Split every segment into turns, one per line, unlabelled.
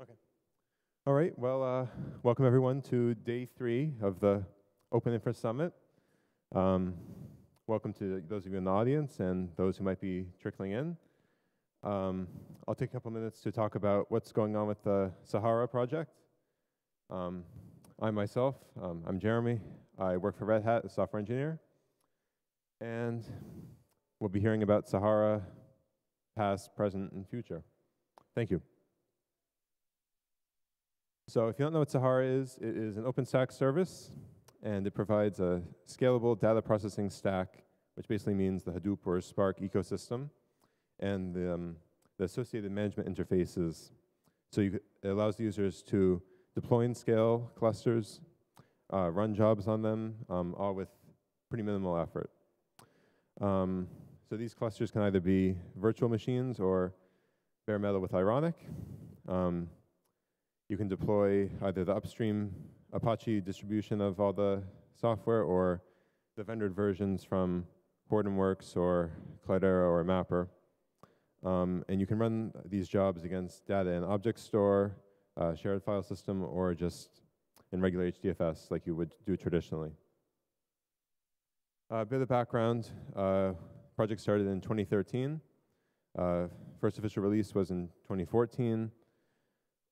Okay. All right. Well, uh, welcome everyone to day three of the Open Infra Summit. Um, welcome to those of you in the audience and those who might be trickling in. Um, I'll take a couple minutes to talk about what's going on with the Sahara project. Um, I myself, um, I'm Jeremy. I work for Red Hat as a software engineer. And we'll be hearing about Sahara past, present, and future. Thank you. So if you don't know what Sahara is, it is an OpenStack service, and it provides a scalable data processing stack, which basically means the Hadoop or Spark ecosystem, and the, um, the associated management interfaces. So you, it allows users to deploy and scale clusters, uh, run jobs on them, um, all with pretty minimal effort. Um, so these clusters can either be virtual machines or bare metal with Ironic. Um, you can deploy either the upstream Apache distribution of all the software or the vendored versions from Hortonworks or Cloudera or MapR. Um, and you can run these jobs against data in object store, uh, shared file system, or just in regular HDFS like you would do traditionally. A bit of the background, uh, project started in 2013. Uh, first official release was in 2014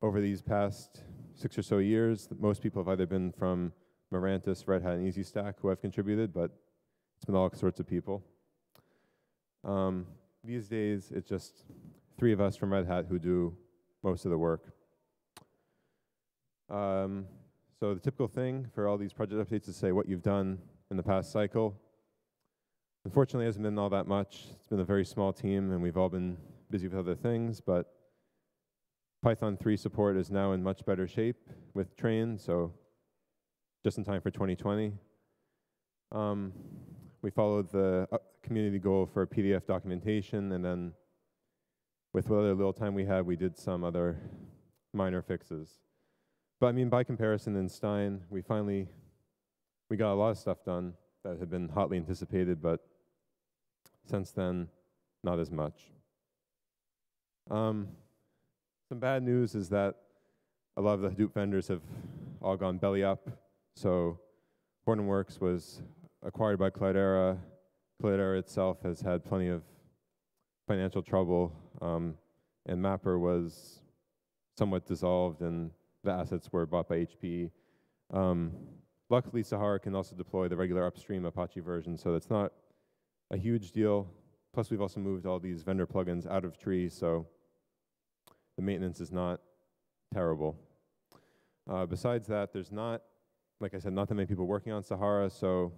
over these past six or so years, most people have either been from Mirantis, Red Hat, and EasyStack who have contributed, but it's been all sorts of people. Um, these days, it's just three of us from Red Hat who do most of the work. Um, so the typical thing for all these project updates is say what you've done in the past cycle. Unfortunately, it hasn't been all that much. It's been a very small team, and we've all been busy with other things, but Python 3 support is now in much better shape with Train, so just in time for 2020. Um, we followed the uh, community goal for PDF documentation, and then with what little time we had, we did some other minor fixes. But I mean, by comparison, in Stein, we finally we got a lot of stuff done that had been hotly anticipated, but since then, not as much. Um, some bad news is that a lot of the Hadoop vendors have all gone belly up. So Hortonworks was acquired by Cloudera. Cloudera itself has had plenty of financial trouble, um, and MapR was somewhat dissolved, and the assets were bought by HP. Um, luckily, Sahara can also deploy the regular upstream Apache version, so that's not a huge deal. Plus, we've also moved all these vendor plugins out of tree, so the maintenance is not terrible. Uh, besides that, there's not, like I said, not that many people working on Sahara, so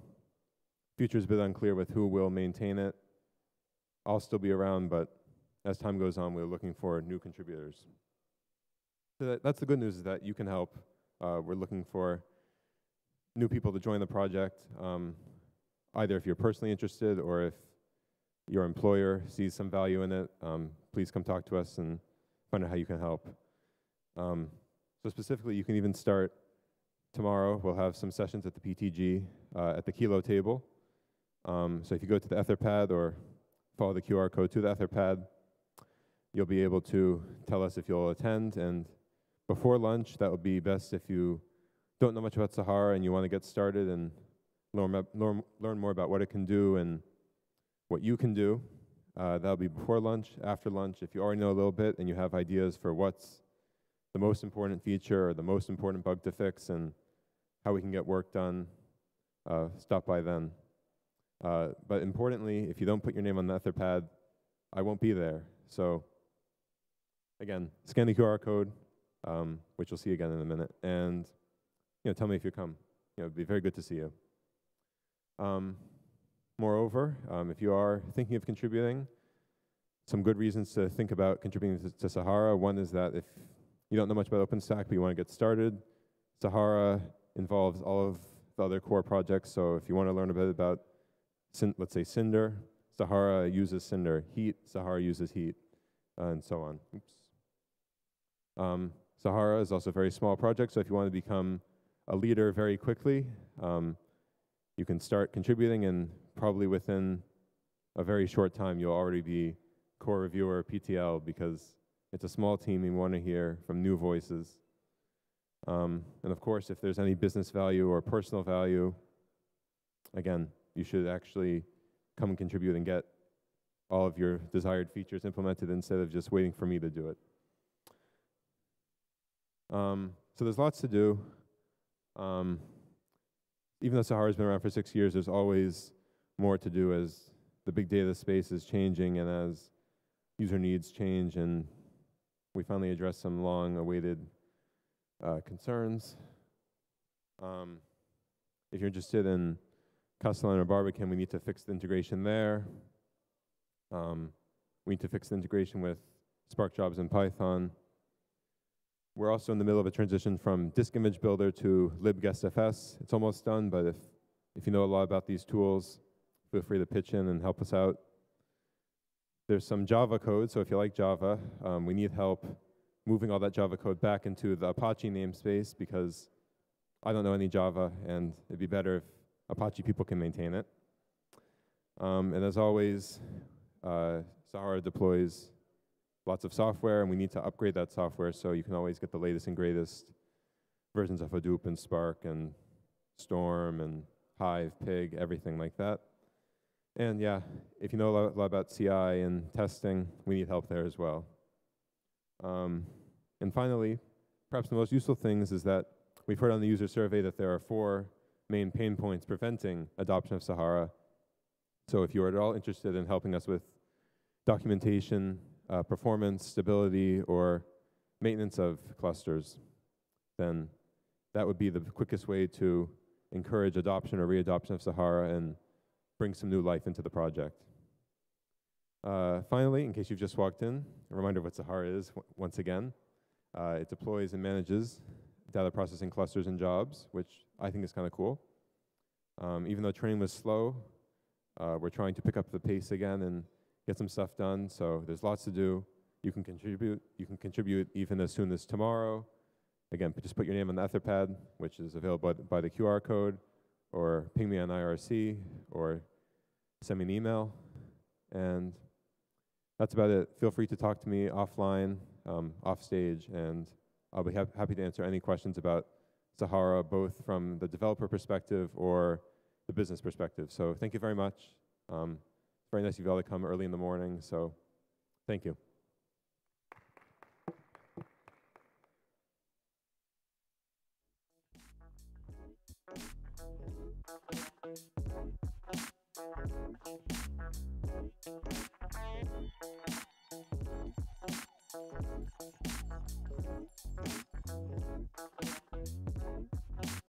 future is a bit unclear with who will maintain it. I'll still be around, but as time goes on, we're looking for new contributors. So that, that's the good news is that you can help. Uh, we're looking for new people to join the project, um, either if you're personally interested or if your employer sees some value in it, um, please come talk to us and find out how you can help. Um, so specifically, you can even start tomorrow. We'll have some sessions at the PTG uh, at the Kilo table. Um, so if you go to the Etherpad or follow the QR code to the Etherpad, you'll be able to tell us if you'll attend. And before lunch, that would be best if you don't know much about Sahara and you want to get started and learn, learn, learn more about what it can do and what you can do. Uh, that'll be before lunch, after lunch. If you already know a little bit and you have ideas for what's the most important feature or the most important bug to fix and how we can get work done, uh, stop by then. Uh, but importantly, if you don't put your name on the Etherpad, I won't be there. So again, scan the QR code, um, which you'll see again in a minute, and you know, tell me if you come. You know, it'd be very good to see you. Um, Moreover, um, if you are thinking of contributing, some good reasons to think about contributing to, to, Sahara. One is that if you don't know much about OpenStack, but you want to get started, Sahara involves all of the other core projects. So if you want to learn a bit about, let's say, Cinder, Sahara uses Cinder. Heat, Sahara uses Heat, uh, and so on. Oops. Um, Sahara is also a very small project, so if you want to become a leader very quickly, um, you can start contributing and probably within a very short time, you'll already be core reviewer PTL because It's a small team. We want to hear from new voices. Um, and of course, if there's any business value or personal value, again, you should actually come and contribute and get all of your desired features implemented instead of just waiting for me to do it. Um, so there's lots to do. Um, even though Sahara's been around for six years, there's always more to do as the big data space is changing and as user needs change and we finally addressed some long-awaited uh, concerns. Um, if you're interested in Castellan or Barbican, we need to fix the integration there. Um, we need to fix the integration with Spark Jobs and Python. We're also in the middle of a transition from Disk Image Builder to libguestfs. It's almost done, but if, if you know a lot about these tools, feel free to pitch in and help us out. There's some Java code, so if you like Java, um, we need help moving all that Java code back into the Apache namespace because I don't know any Java, and it'd be better if Apache people can maintain it. Um, and as always, uh, Sahara deploys lots of software, and we need to upgrade that software so you can always get the latest and greatest versions of Hadoop and Spark and Storm and Hive, Pig, everything like that. And yeah, if you know a lot, about CI and testing, we need help there as well. Um, and finally, perhaps the most useful things is that we've heard on the user survey that there are four main pain points preventing adoption of Sahara. So if you are at all interested in helping us with documentation, uh, performance, stability, or maintenance of clusters, then that would be the quickest way to encourage adoption or readoption of Sahara and bring some new life into the project. Uh, finally, in case you've just walked in, a reminder of what Sahara is once again. Uh, it deploys and manages data processing clusters and jobs, which I think is kind of cool. Um, even though training was slow, uh, we're trying to pick up the pace again and get some stuff done. So there's lots to do. You can contribute. You can contribute even as soon as tomorrow. Again, just put your name on the Etherpad, which is available by the QR code, or ping me on IRC, or send me an email. And that's about it. Feel free to talk to me offline, um, off stage, and I'll be ha happy to answer any questions about Sahara, both from the developer perspective or the business perspective. So thank you very much. Um, very nice of you all to come early in the morning, so thank you. Thank you.